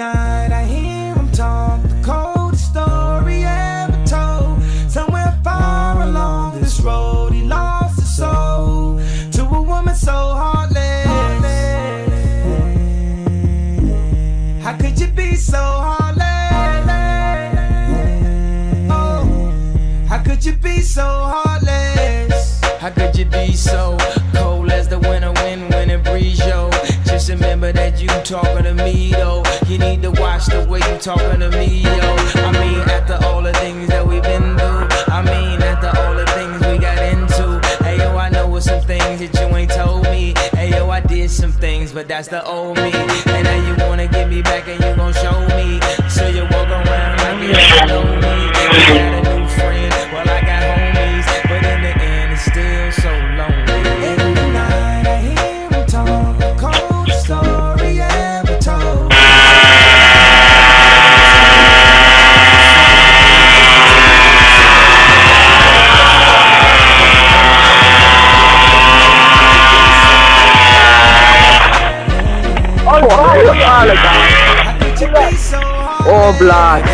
night I hear him talk, the coldest story ever told. Somewhere far along this road, he lost his soul to a woman so heartless. How could you be so heartless? Oh, how could you be so heartless? How could you be so that you talking to me, though. You need to watch the way you talking to me, yo. I mean, after all the things that we've been through. I mean, after all the things we got into. Hey, yo, I know some things that you ain't told me. Hey, yo, I did some things, but that's the old me. And now you wanna get me back and you gon' show me. So you walk around like you don't know me. Oj, oj, ale tam. You be so O, blać.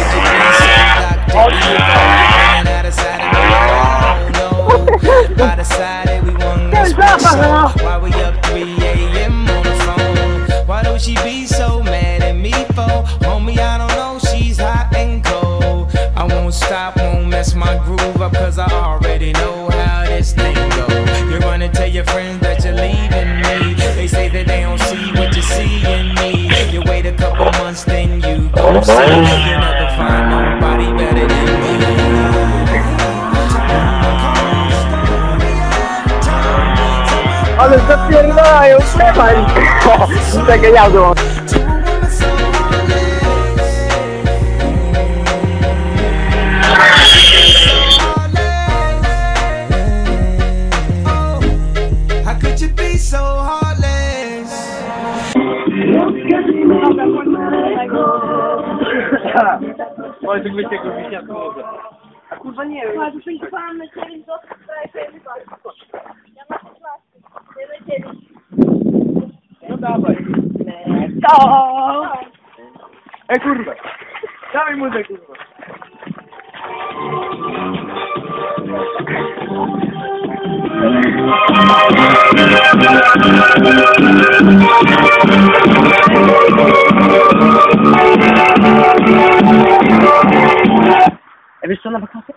I decided we won this one, so why we up 3 a.m. on the phone? Why don't she be so mad at me for? Homie, I don't know, she's hot and cold. I won't stop, won't mess my groove up, cause I already know how this thing. You're gonna tell your friends that months, then you gon' see. You never find nobody better than me. Ale zapierdalają! Czekaj, ja. Oj, tak wiecie, go widział kurwa. A kurwa nie wiem. Masz wyjebane na 9 zł, Ja mam klasy. Nie na 9. No dawaj. To! Kurwa. Dawaj muzykę kurwa. Thank you. E biz sana bakarsın.